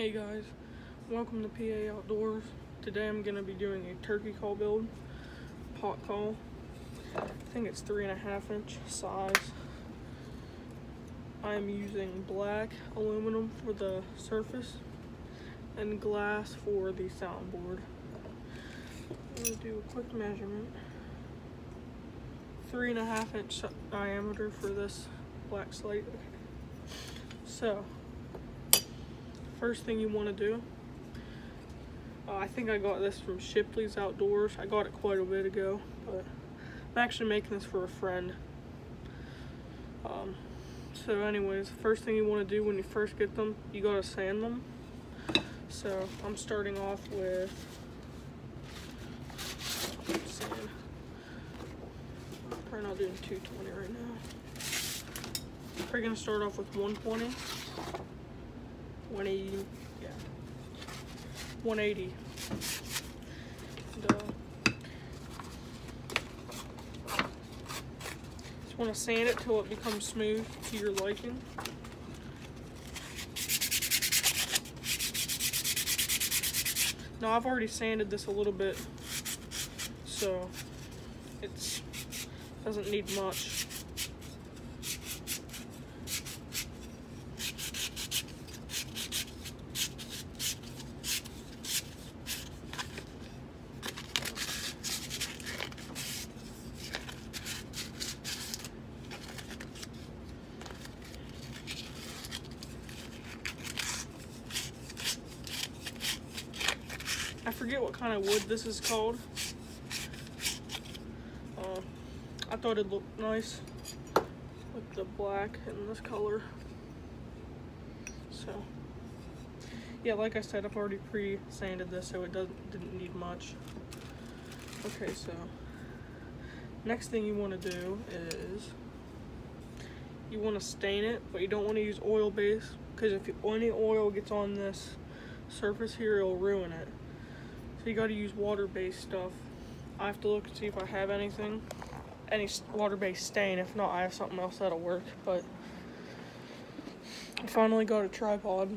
Hey guys, welcome to PA Outdoors. Today I'm going to be doing a turkey call build, pot call. I think it's three and a half inch size. I'm using black aluminum for the surface and glass for the soundboard. I'm going to do a quick measurement. Three and a half inch diameter for this black slate. So, first thing you want to do, uh, I think I got this from Shipley's Outdoors. I got it quite a bit ago, but I'm actually making this for a friend. Um, so anyways, first thing you want to do when you first get them, you got to sand them. So I'm starting off with sand. Probably not doing 220 right now. We're gonna start off with 120. 180, yeah, 180. And, uh, just want to sand it till it becomes smooth to your liking. Now I've already sanded this a little bit, so it's doesn't need much. I forget what kind of wood this is called. Uh, I thought it looked nice with the black and this color. So, yeah, like I said, I've already pre-sanded this, so it doesn't didn't need much. Okay, so next thing you want to do is you want to stain it, but you don't want to use oil base because if any oil gets on this surface here, it'll ruin it. So you gotta use water-based stuff. I have to look and see if I have anything, any water-based stain. If not, I have something else that'll work. But I finally got a tripod.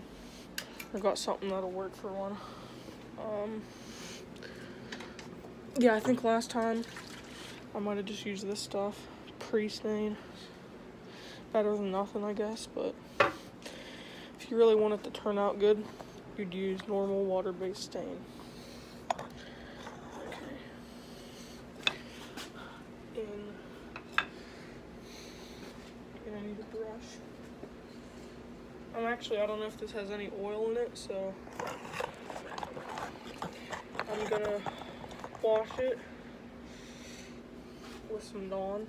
I got something that'll work for one. Um, yeah, I think last time I might have just used this stuff, pre-stain. Better than nothing, I guess. But if you really want it to turn out good, you'd use normal water-based stain. I'm actually, I don't know if this has any oil in it, so I'm gonna wash it with some Dawn.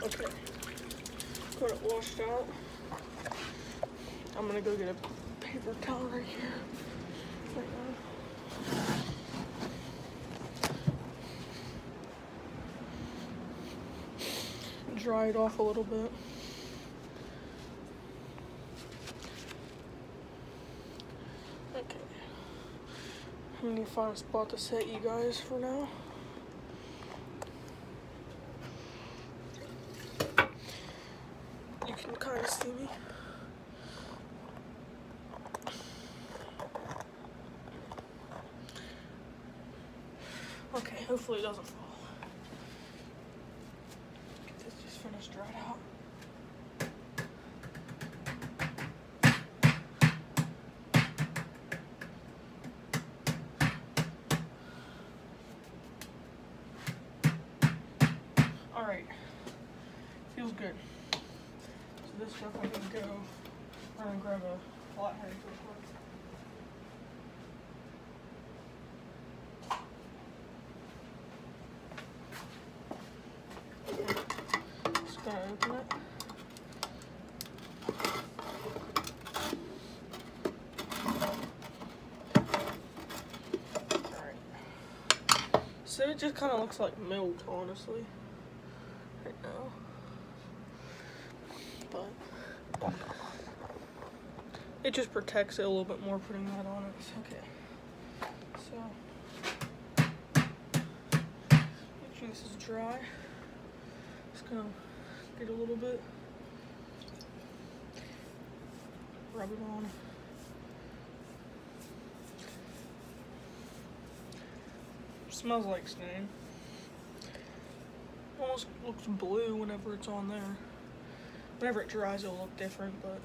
Okay. Out. I'm gonna go get a paper towel right here. Right Dry it off a little bit. Okay. I'm gonna find a spot to set you guys for now. go and grab a real quick. gonna open it. Right. So it just kind of looks like milk, honestly. It just protects it a little bit more putting that on it. Okay. So make sure this is dry. Just gonna get a little bit. Rub it on. Smells like stain. Almost looks blue whenever it's on there. Whenever it dries, it'll look different, but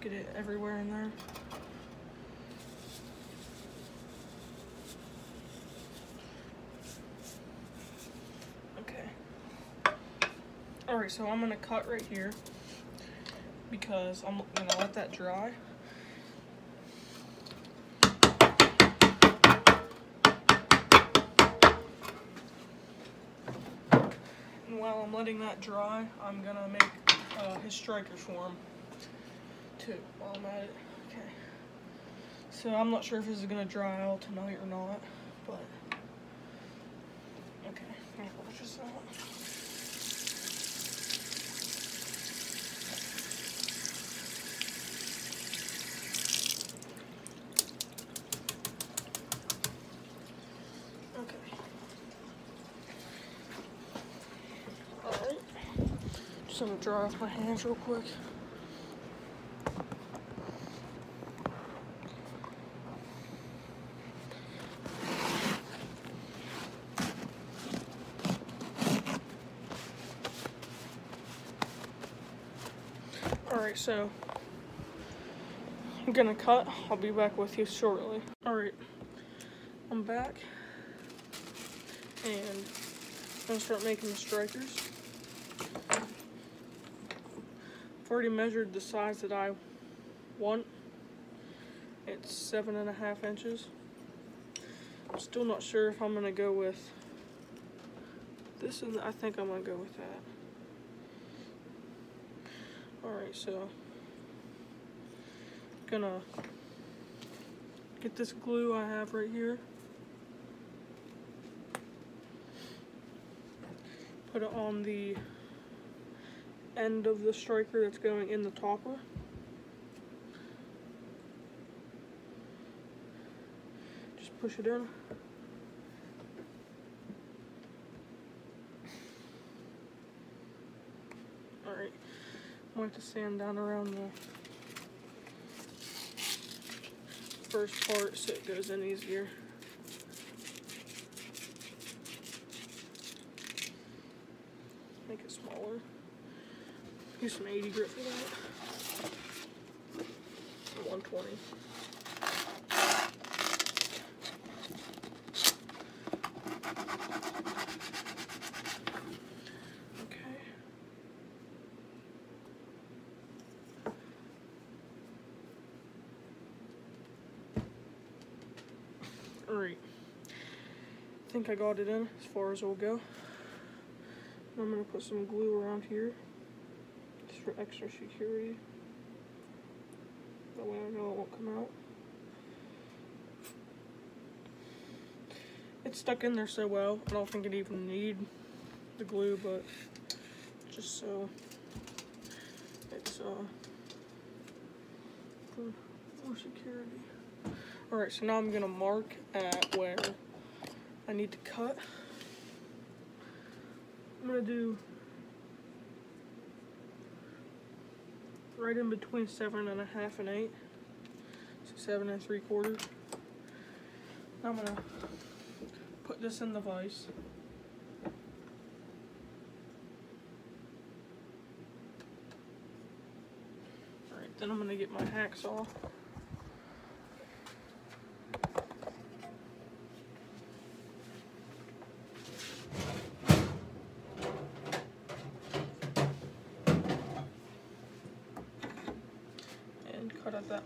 get it everywhere in there. Okay. Alright, so I'm gonna cut right here because I'm gonna let that dry. And while I'm letting that dry, I'm gonna make uh, his striker form while I'm at it. Okay. So I'm not sure if this is gonna dry out tonight or not, but okay. I'm gonna wash this out. Just gonna dry off my hands real quick. Alright, so I'm gonna cut. I'll be back with you shortly. Alright, I'm back. And I'm gonna start making the strikers. I've already measured the size that I want. It's seven and a half inches. I'm still not sure if I'm gonna go with this and I think I'm gonna go with that. Alright, so gonna get this glue I have right here. Put it on the end of the striker that's going in the topper. Just push it in. Alright, Want to sand down around the first part so it goes in easier. Make it smaller. Use some 80 grit for that. 120. Okay. Alright. I think I got it in as far as it'll go. I'm gonna put some glue around here just for extra security. That way I know it won't come out. It's stuck in there so well, I don't think it even need the glue, but just so it's uh for, for security. Alright, so now I'm gonna mark at where I need to cut. I'm gonna do right in between seven and a half and eight. So seven and three quarters. I'm gonna put this in the vise. Alright, then I'm gonna get my hacksaw.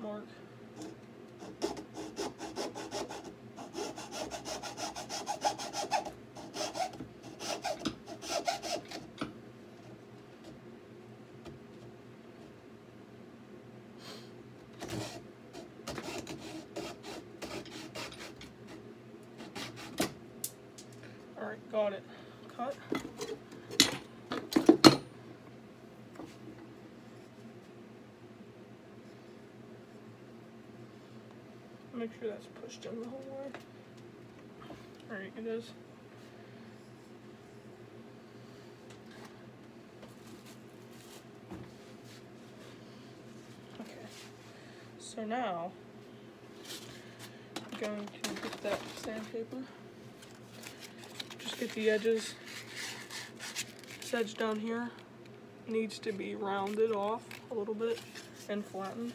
Alright, got it. Cut. Make sure that's pushed in the whole way. Alright, it is. Okay, so now I'm going to get that sandpaper. Just get the edges. This edge down here needs to be rounded off a little bit and flattened.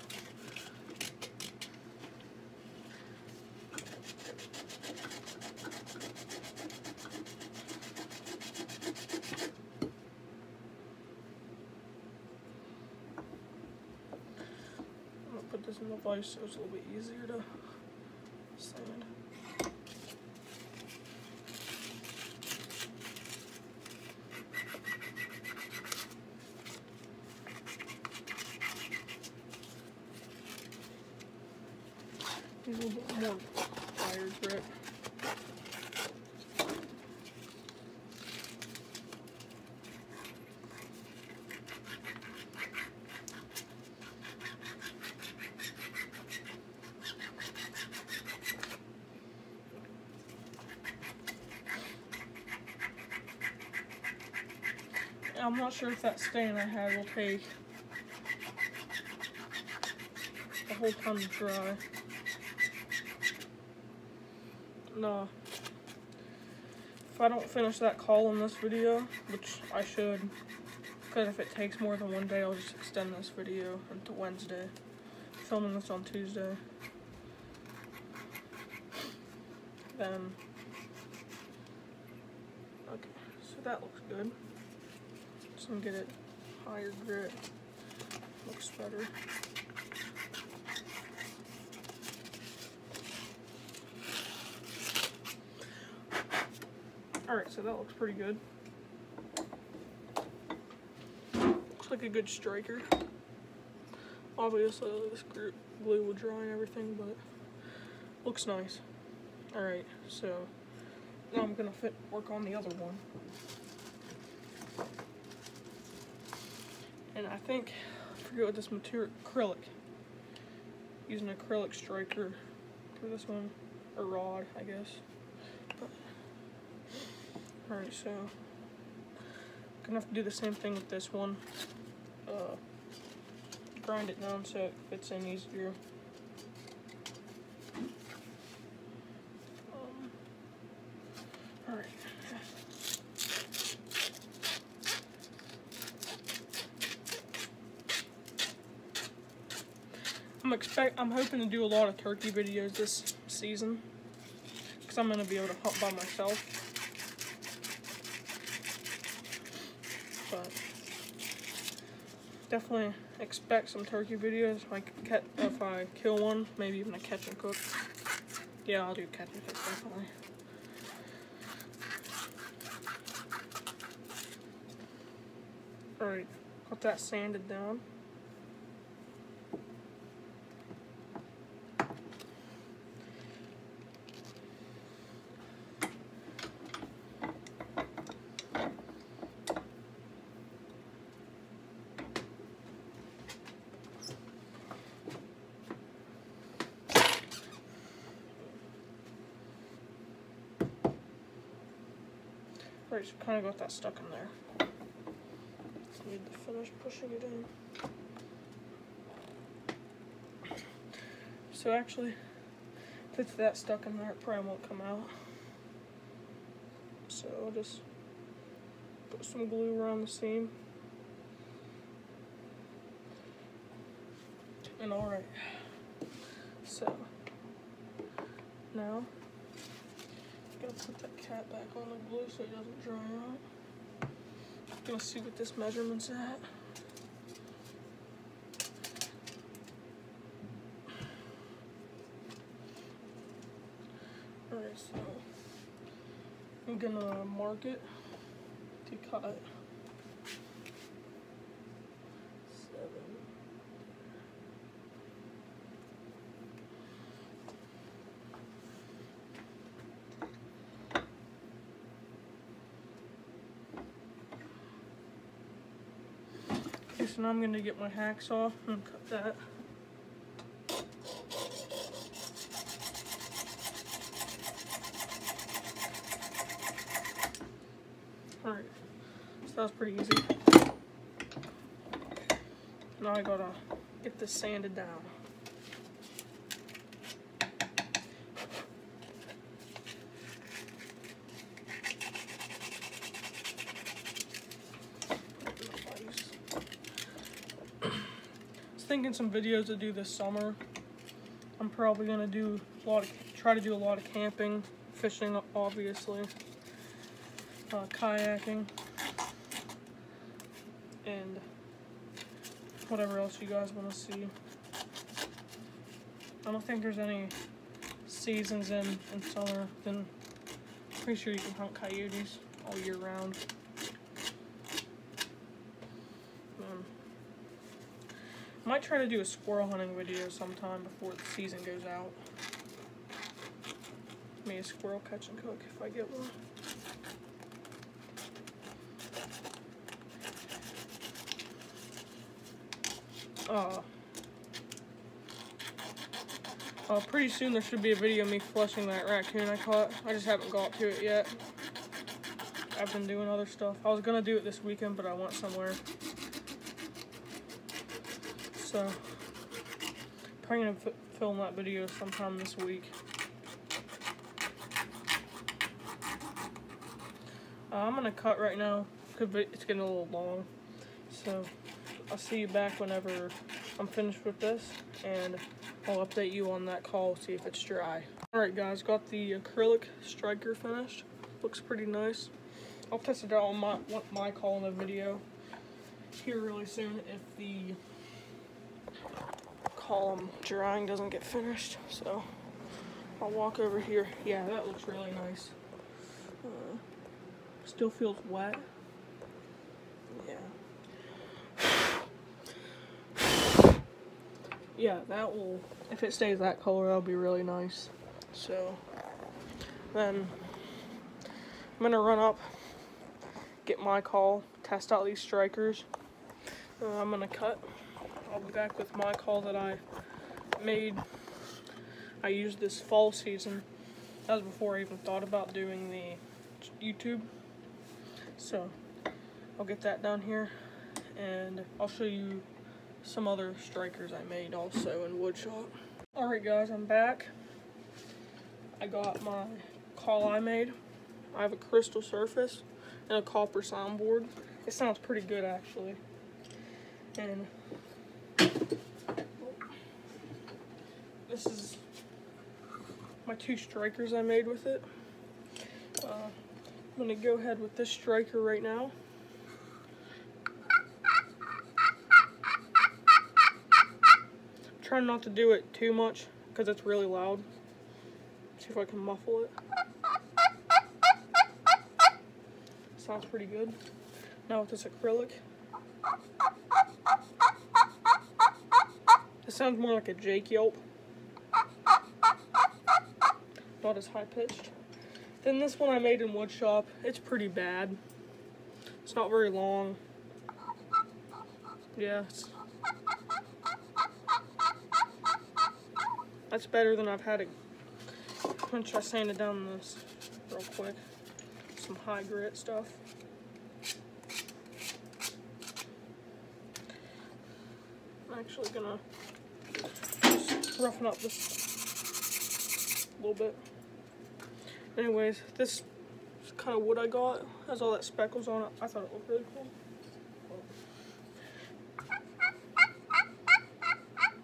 This in the vise so it's a little bit easier to sand. Need a little bit more fire grip. I'm not sure if that stain I had will take the whole time to dry. No. If I don't finish that call in this video, which I should, because if it takes more than one day, I'll just extend this video until Wednesday. Filming this on Tuesday. Then, okay, so that looks good. Gonna get it higher grit. Looks better. Alright, so that looks pretty good. Looks like a good striker. Obviously, this glue will dry and everything, but looks nice. Alright, so now I'm gonna fit work on the other one. And I think, I forget what this material, acrylic. Using an acrylic striker for this one, or rod, I guess. But, Alright, so, gonna have to do the same thing with this one. Uh, grind it down so it fits in easier. Um, Alright. I'm expect I'm hoping to do a lot of turkey videos this season because I'm gonna be able to hunt by myself. But definitely expect some turkey videos. Like if I kill one, maybe even a catch and cook. Yeah, I'll do catch and cook definitely. Alright, got that sanded down. Right, kind of got that stuck in there. Just need to finish pushing it in. So actually, if it's that stuck in there, it probably won't come out. So I'll just put some glue around the seam. And alright. So, now, Gotta put that back on the glue so it doesn't dry out. Gonna see what this measurement's at. Alright, so I'm gonna mark it to cut seven. So now I'm going to get my hacksaw and cut that. Alright, so that was pretty easy. Now I gotta get this sanded down. Some videos to do this summer. I'm probably gonna do a lot of, try to do a lot of camping, fishing obviously, uh, kayaking, and whatever else you guys want to see. I don't think there's any seasons in, in summer, then pretty sure you can hunt coyotes all year round. Might try to do a squirrel hunting video sometime before the season goes out. Maybe a squirrel catch and cook if I get one. Uh, uh, pretty soon there should be a video of me flushing that raccoon I caught. I just haven't got to it yet. I've been doing other stuff. I was gonna do it this weekend, but I went somewhere. So, probably gonna film that video sometime this week. Uh, I'm gonna cut right now. because It's getting a little long. So, I'll see you back whenever I'm finished with this, and I'll update you on that call, see if it's dry. Alright guys, got the acrylic striker finished. Looks pretty nice. I'll test it out on my, my call in the video here really soon if the column drying doesn't get finished. So I'll walk over here. Yeah, that looks really nice. Uh, still feels wet. Yeah. Yeah, that will, if it stays that color, that'll be really nice. So, then I'm gonna run up, get my call, test out these strikers. Uh, I'm gonna cut. I'll be back with my call that I made. I used this fall season. That was before I even thought about doing the YouTube. So I'll get that down here and I'll show you some other strikers I made also in woodshop. Alright guys, I'm back. I got my call I made. I have a crystal surface and a copper soundboard. It sounds pretty good actually. And this is my two strikers I made with it. Uh, I'm gonna go ahead with this striker right now. I'm Trying not to do it too much because it's really loud. See if I can muffle it. Sounds pretty good. Now with this acrylic. It sounds more like a Jake yelp. Not as high pitched. Then this one I made in woodshop. It's pretty bad. It's not very long. Yeah. That's better than I've had it. I'm gonna try sanding down this real quick. Some high grit stuff. I'm actually gonna roughen up this a little bit. Anyways, this is kind of wood I got. Has all that speckles on it. I thought it looked really cool.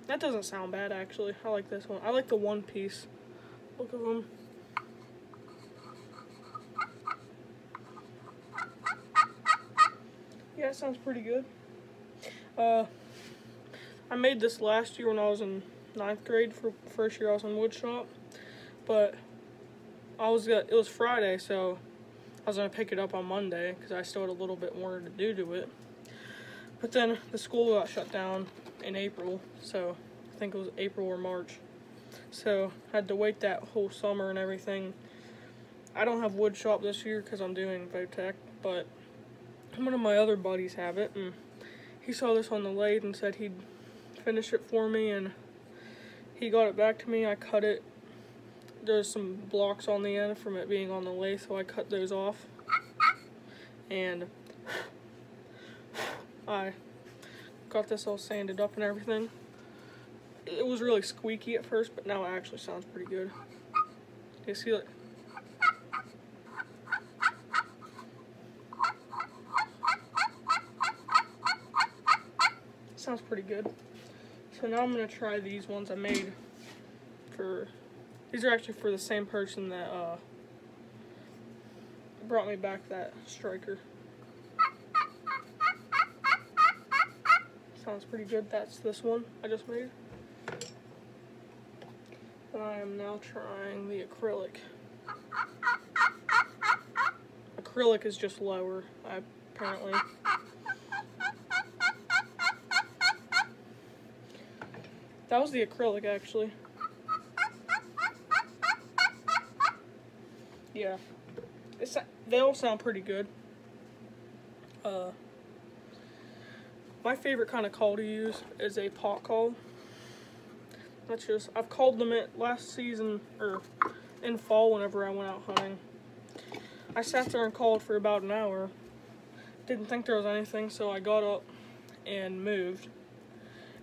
That doesn't sound bad actually. I like this one. I like the one piece look of them. Yeah, it sounds pretty good. Uh, I made this last year when I was in ninth grade for first year I was in woodshop, but I was gonna, it was Friday, so I was gonna pick it up on Monday because I still had a little bit more to do to it. But then the school got shut down in April, so I think it was April or March. So I had to wait that whole summer and everything. I don't have wood shop this year because I'm doing Votech, but one of my other buddies have it, and he saw this on the lathe and said he'd finish it for me and he got it back to me. I cut it. There's some blocks on the end from it being on the lathe, so I cut those off. And I got this all sanded up and everything. It was really squeaky at first, but now it actually sounds pretty good. You see it? Sounds pretty good. So now I'm gonna try these ones I made for, these are actually for the same person that uh, brought me back that striker. Sounds pretty good. That's this one I just made. And I am now trying the acrylic. Acrylic is just lower, I, apparently. That was the acrylic, actually. Yeah. It's, they all sound pretty good. Uh, my favorite kind of call to use is a pot call. That's just, I've called them it last season, or in fall whenever I went out hunting. I sat there and called for about an hour. Didn't think there was anything, so I got up and moved.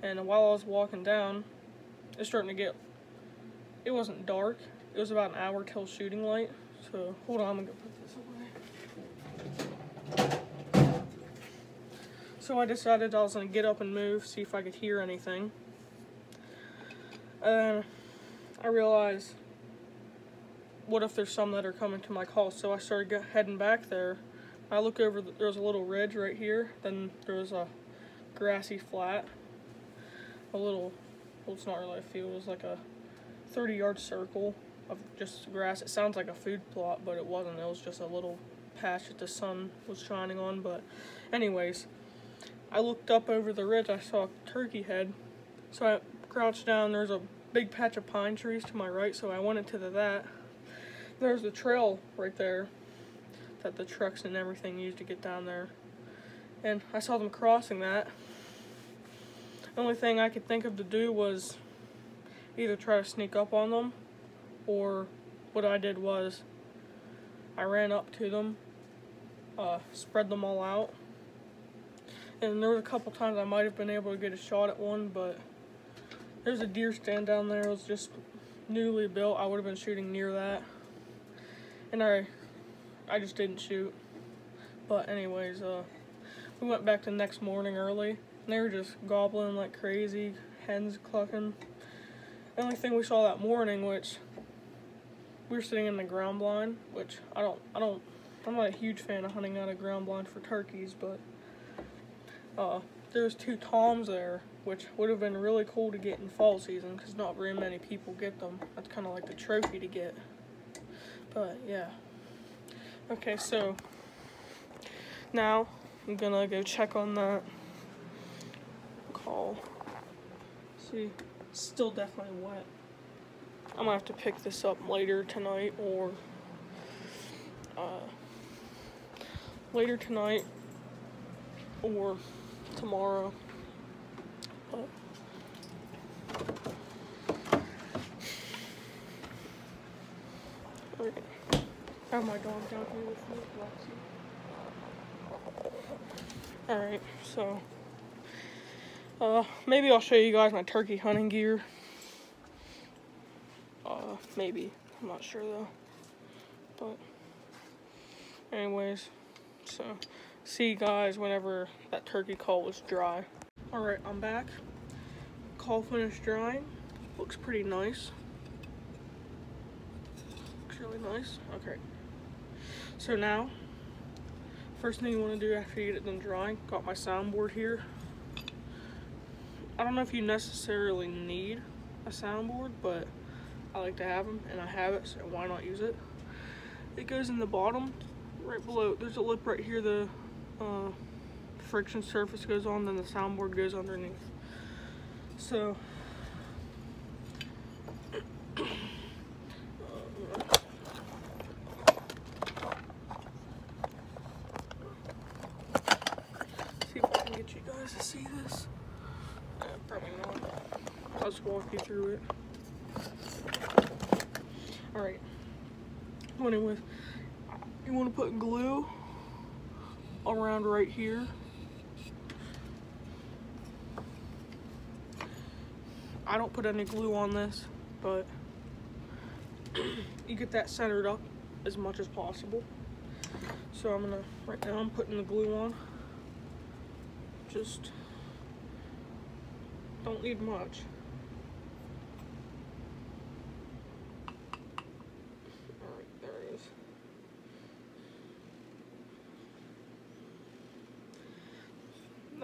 And while I was walking down, it's starting to get, it wasn't dark. It was about an hour till shooting light. So, hold on, I'm gonna put this away. So I decided I was gonna get up and move, see if I could hear anything. And I realized, what if there's some that are coming to my call? So I started heading back there. I look over, the, there was a little ridge right here. Then there was a grassy flat a little, well, it's not really a field, it was like a 30 yard circle of just grass. It sounds like a food plot, but it wasn't. It was just a little patch that the sun was shining on. But, anyways, I looked up over the ridge. I saw a turkey head. So I crouched down. There's a big patch of pine trees to my right, so I went into the, that. There's the trail right there that the trucks and everything used to get down there. And I saw them crossing that. The only thing I could think of to do was either try to sneak up on them or what I did was I ran up to them, uh, spread them all out. And there was a couple times I might have been able to get a shot at one, but there's a deer stand down there. It was just newly built. I would have been shooting near that. And I I just didn't shoot. But anyways, uh, we went back the next morning early and they were just gobbling like crazy, hens clucking. The only thing we saw that morning, which we were sitting in the ground blind, which I don't, I don't, I'm not a huge fan of hunting out of ground blind for turkeys, but uh, there was two toms there, which would have been really cool to get in fall season, because not very many people get them. That's kind of like the trophy to get. But yeah. Okay, so now I'm gonna go check on that call. See, still definitely wet. I'm gonna have to pick this up later tonight or uh, later tonight or tomorrow. But, I have my dog down here with me, Alright, so uh, maybe I'll show you guys my turkey hunting gear. Maybe. I'm not sure though. But, anyways, so, see you guys whenever that turkey call was dry. Alright, I'm back. Call finished drying. Looks pretty nice. Looks really nice. Okay. So now, first thing you want to do after you get it done drying, got my soundboard here. I don't know if you necessarily need a soundboard, but I like to have them and I have it so why not use it. It goes in the bottom right below. There's a lip right here the uh, friction surface goes on then the soundboard goes underneath. So uh, you guys to see this. Yeah, probably not. I'll just walk you through it. Alright. Anyway, you want to put glue around right here. I don't put any glue on this, but you get that centered up as much as possible. So I'm gonna, right now I'm putting the glue on. Just don't need much. Alright, there it is.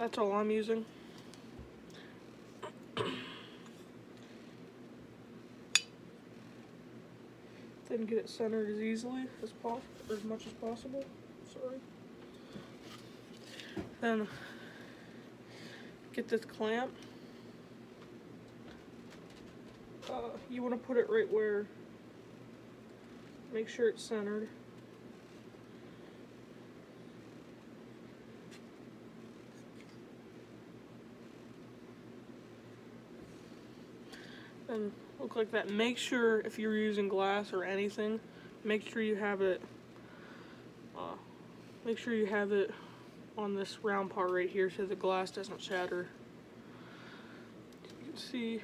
That's all I'm using. Then get it centered as easily as possible, as much as possible. Sorry. Then get this clamp. Uh, you want to put it right where. Make sure it's centered. And look like that. Make sure if you're using glass or anything, make sure you have it, uh, make sure you have it on this round part right here so the glass doesn't shatter. You can see,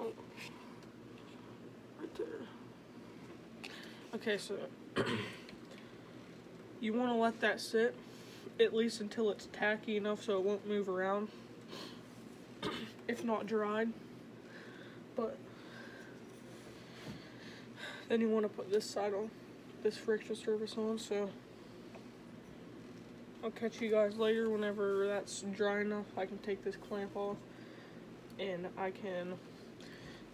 oh, right there. Okay, so you want to let that sit at least until it's tacky enough so it won't move around if not dried but then you want to put this side on, this friction surface on, so I'll catch you guys later whenever that's dry enough. I can take this clamp off and I can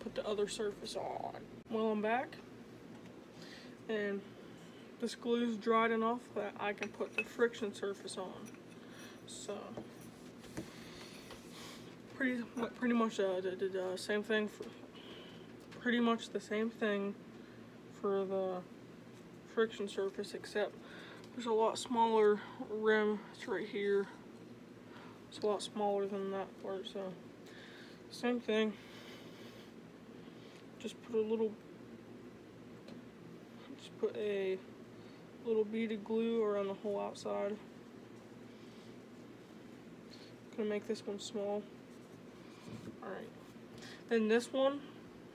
put the other surface on. Well, I'm back and this glue's dried enough that I can put the friction surface on. So pretty pretty much uh, the, the, the same thing for pretty much the same thing for the friction surface except there's a lot smaller rim. It's right here. It's a lot smaller than that part so same thing. Just put a little just put a little bead of glue around the whole outside. Gonna make this one small Alright. Then this one,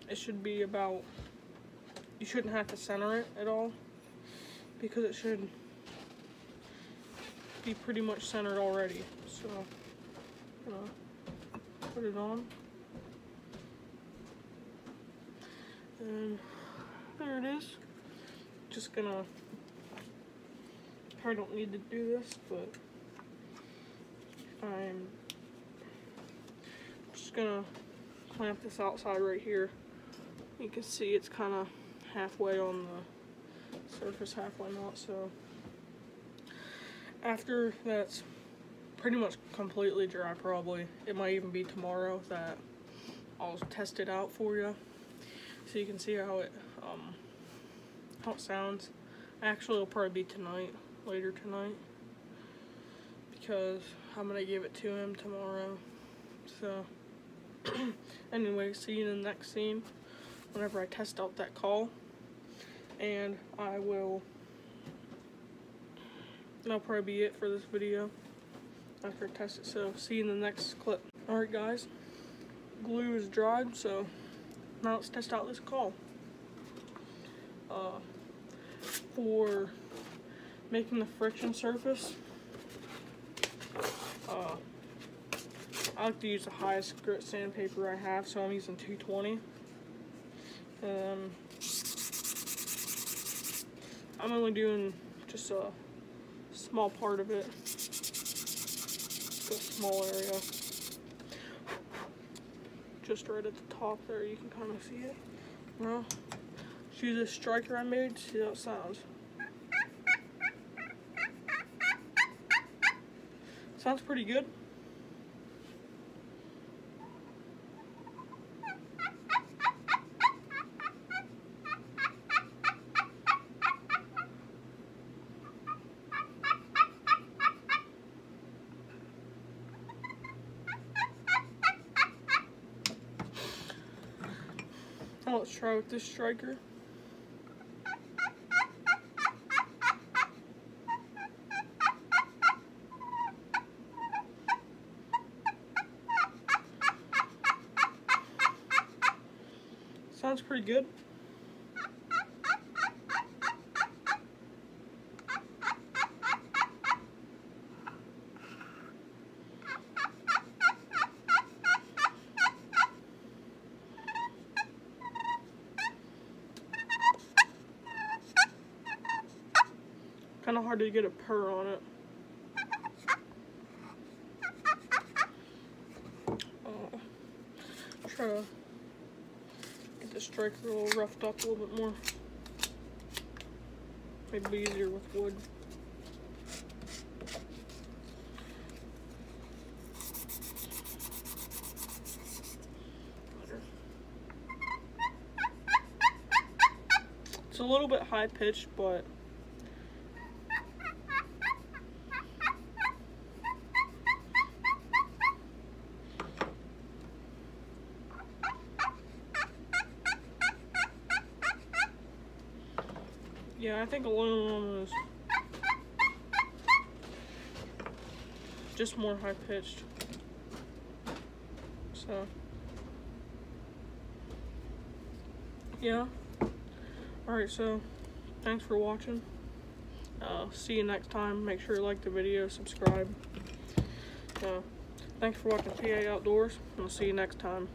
it should be about, you shouldn't have to center it at all because it should be pretty much centered already. So, I'm gonna put it on. And there it is. Just gonna, I don't need to do this, but I'm just gonna clamp this outside right here. You can see it's kind of halfway on the surface, halfway not, so after that's pretty much completely dry probably, it might even be tomorrow that I'll test it out for you so you can see how it um, how it sounds. Actually, it'll probably be tonight, later tonight, because I'm gonna give it to him tomorrow. So. anyway, see you in the next scene whenever I test out that call. And I will, that'll probably be it for this video after I test it. So see you in the next clip. Alright guys, glue is dried, so now let's test out this call. Uh, for making the friction surface, uh, I like to use the highest grit sandpaper I have, so I'm using 220. Um, I'm only doing just a small part of it, just a small area. Just right at the top there, you can kind of see it. Well, use this striker I made, see how it sounds. Sounds pretty good. Now let's try with this striker. Sounds pretty good. Kind of hard to get a purr on it. Uh, try to get the striker a little roughed up a little bit more. Maybe be easier with wood. It's a little bit high pitched, but Yeah, I think just more high pitched. So, yeah. Alright, so thanks for watching. Uh, see you next time. Make sure you like the video, subscribe. Uh, thanks for watching PA Outdoors, and I'll see you next time.